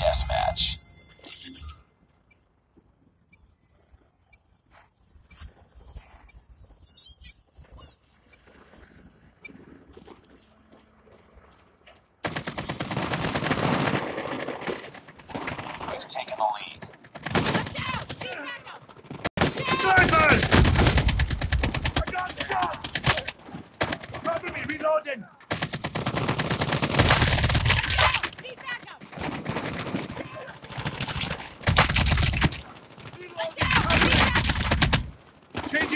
test match.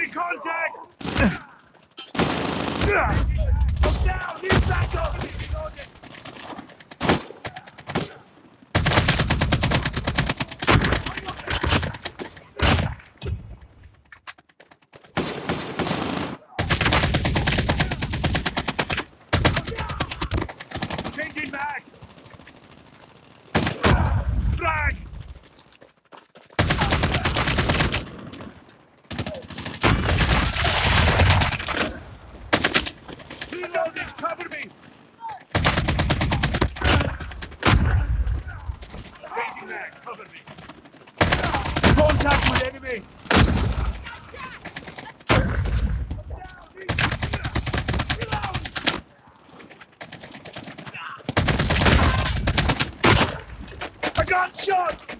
Enemy contact! I'm down! Need backup! know this. Cover me. Cover me. Contact with enemy. I got shot!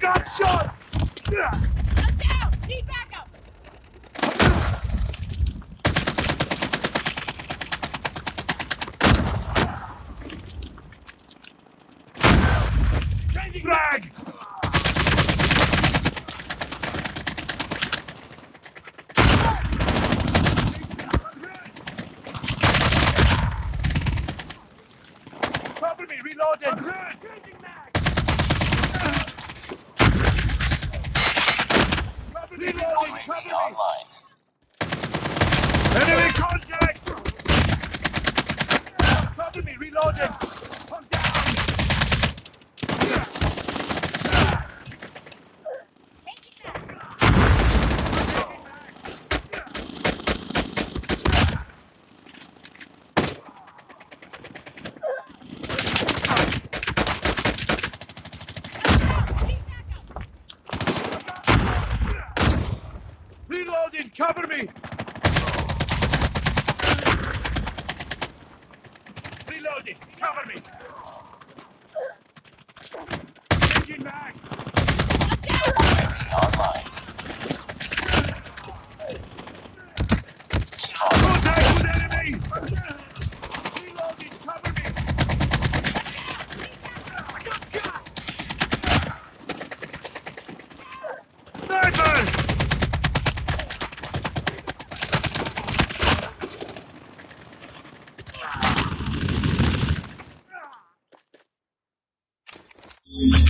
got shot! UAV online. Enemy contact! Cover me, reloading! Me! please.